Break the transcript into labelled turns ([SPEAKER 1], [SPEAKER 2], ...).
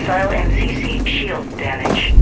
[SPEAKER 1] Missile and CC shield damage.